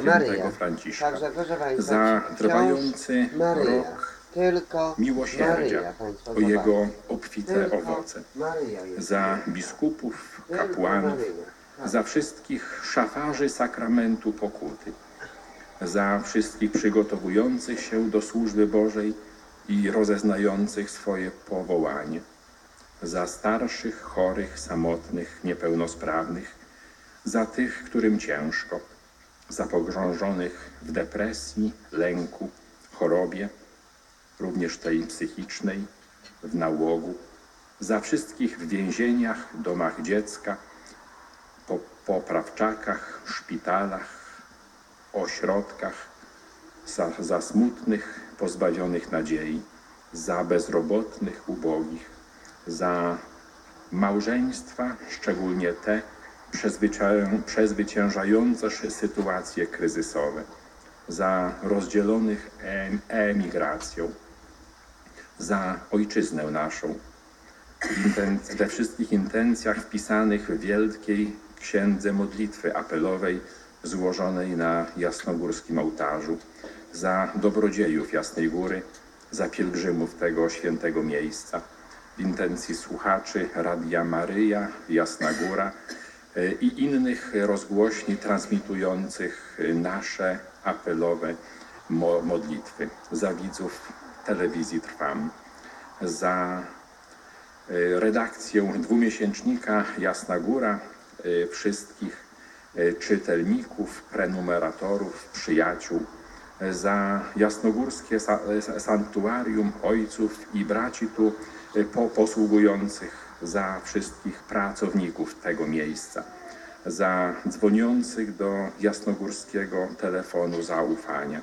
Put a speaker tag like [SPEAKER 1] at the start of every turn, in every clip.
[SPEAKER 1] świętego. Franciszka, za trwający rok miłosierdzia o jego obfite owoce, za biskupów, kapłanów.
[SPEAKER 2] Tak.
[SPEAKER 1] za wszystkich szafarzy sakramentu pokuty, za wszystkich przygotowujących się do służby Bożej i rozeznających swoje powołanie, za starszych, chorych, samotnych, niepełnosprawnych, za tych, którym ciężko, za pogrążonych w depresji, lęku, chorobie, również tej psychicznej, w nałogu, za wszystkich w więzieniach, domach dziecka, po poprawczakach, szpitalach, ośrodkach, za, za smutnych, pozbawionych nadziei, za bezrobotnych, ubogich, za małżeństwa, szczególnie te przezwyciężające sytuacje kryzysowe, za rozdzielonych em- emigracją, za ojczyznę naszą, we wszystkich intencjach wpisanych w wielkiej księdze modlitwy apelowej złożonej na jasnogórskim ołtarzu, za dobrodziejów Jasnej Góry, za pielgrzymów tego świętego miejsca, w intencji słuchaczy Radia Maryja, Jasna Góra i innych rozgłośni transmitujących y, nasze apelowe mo- modlitwy, za widzów telewizji Trwam, za y, redakcję dwumiesięcznika Jasna Góra, wszystkich czytelników, prenumeratorów, przyjaciół, za jasnogórskie sa- sanktuarium ojców i braci tu po, posługujących, za wszystkich pracowników tego miejsca, za dzwoniących do jasnogórskiego telefonu zaufania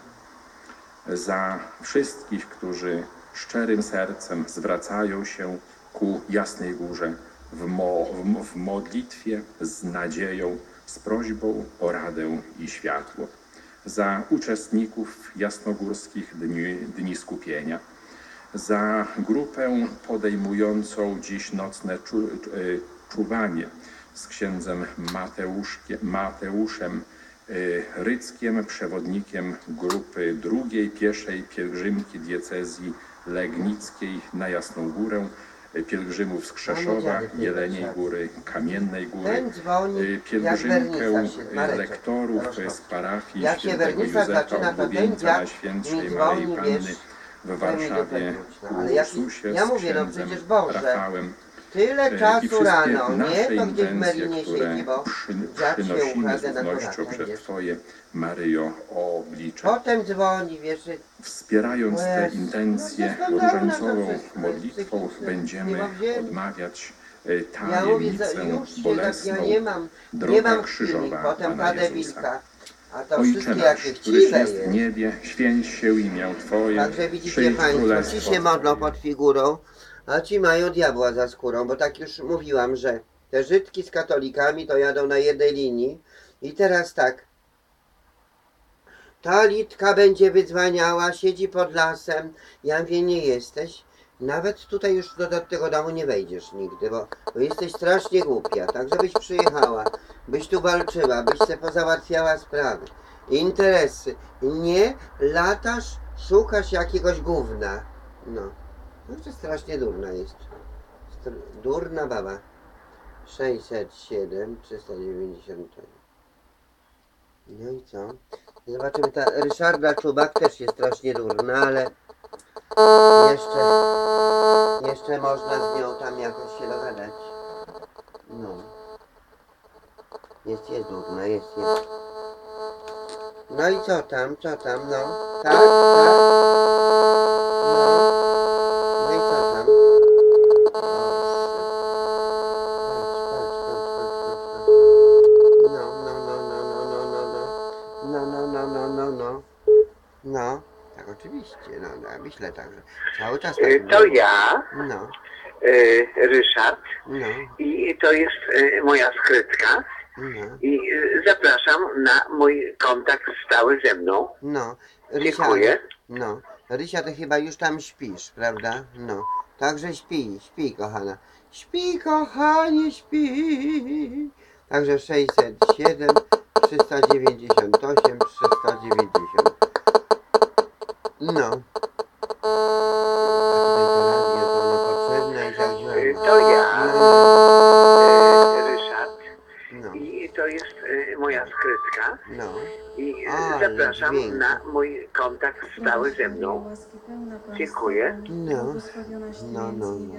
[SPEAKER 1] za wszystkich, którzy szczerym sercem zwracają się ku Jasnej Górze w, mo, w, mo- w modlitwie z nadzieją, z prośbą o radę i światło. Za uczestników jasnogórskich dni, dni skupienia. Za grupę podejmującą dziś nocne czu, y, czuwanie z księdzem Mateuszkiem, Mateuszem y, Ryckiem, przewodnikiem grupy drugiej pieszej pielgrzymki diecezji legnickiej na Jasną Górę, y, pielgrzymów z Krzeszowa, Jeleniej. Góry, Kamiennej Góry, pielgrzymkę lektorów z parafii świętego Józefa Najświętszej
[SPEAKER 2] mi
[SPEAKER 1] Maryi Panny w Warszawie
[SPEAKER 2] no, ale jak-
[SPEAKER 1] Ursusie
[SPEAKER 2] ja mówię, no przecież Boże,
[SPEAKER 1] Rafałem.
[SPEAKER 2] Tyle
[SPEAKER 1] E,
[SPEAKER 2] czasu rano, nie? To gdzieś w Melinie siedzi, bo dziad się
[SPEAKER 1] z
[SPEAKER 2] na wiesz.
[SPEAKER 1] Twoje, Maryjo, oblicze.
[SPEAKER 2] Potem dzwoni, wiesz, że
[SPEAKER 1] Wspierając te
[SPEAKER 2] Jezu,
[SPEAKER 1] intencje
[SPEAKER 2] no to to
[SPEAKER 1] różańcową modlitwą będziemy odmawiać e,
[SPEAKER 2] ja mówię,
[SPEAKER 1] tajemnicę
[SPEAKER 2] już się tak,
[SPEAKER 1] bolesną,
[SPEAKER 2] ja nie mam, nie mam
[SPEAKER 1] krzyżowa
[SPEAKER 2] potem
[SPEAKER 1] Pana
[SPEAKER 2] wilka, a to
[SPEAKER 1] Ojcze
[SPEAKER 2] wszystkie
[SPEAKER 1] nasz,
[SPEAKER 2] jakie
[SPEAKER 1] któryś
[SPEAKER 2] chciwe
[SPEAKER 1] jest
[SPEAKER 2] jest.
[SPEAKER 1] w niebie, święć się imię Twoje,
[SPEAKER 2] Także widzicie
[SPEAKER 1] przyjdź
[SPEAKER 2] Państwo, ci
[SPEAKER 1] królestwo
[SPEAKER 2] się modlą pod figurą, a ci mają diabła za skórą, bo tak już mówiłam, że te Żydki z katolikami to jadą na jednej linii. I teraz tak, ta Litka będzie wydzwaniała, siedzi pod lasem, ja mówię, nie jesteś, nawet tutaj już do, do tego domu nie wejdziesz nigdy, bo, bo jesteś strasznie głupia, tak żebyś przyjechała, byś tu walczyła, byś se pozałatwiała sprawy, interesy, nie latasz, szukasz jakiegoś gówna, no, no to strasznie durna jest, Str- durna baba, 607, 390, no i co? Zobaczymy, ta Ryszarda Czubak też jest strasznie durna, ale jeszcze, jeszcze można z nią tam jakoś się dogadać. No. Jest, jest durna, jest, jest. No i co tam, co tam, no? Tak, tak? No. No i co tam? No, no, no, no, no, no, no, no. No, no, no, no, no, no. No, tak oczywiście, no, no myślę tak, że cały czas tak
[SPEAKER 3] Y, To ja,
[SPEAKER 2] No,
[SPEAKER 3] y, Ryszard,
[SPEAKER 2] no,
[SPEAKER 3] i to jest y, moja skrytka.
[SPEAKER 2] No,
[SPEAKER 3] I y, zapraszam na mój kontakt stały ze mną.
[SPEAKER 2] no. Rysia,
[SPEAKER 3] Dziękuję.
[SPEAKER 2] no, Rysia, ty chyba już tam śpisz, prawda? No, także śpi, śpi, kochana. Śpi, kochanie, śpi. Także 607, 398, 190. No. A tutaj to radio, to ono potrzebne i tak.
[SPEAKER 3] To ja,
[SPEAKER 2] No,
[SPEAKER 3] jest y, moja skrytka.
[SPEAKER 2] no.
[SPEAKER 3] I y,
[SPEAKER 2] Ale
[SPEAKER 3] zapraszam
[SPEAKER 2] dźwięk.
[SPEAKER 3] na mój kontakt stały ze mną. Dziękuję.
[SPEAKER 2] No. No, no, no.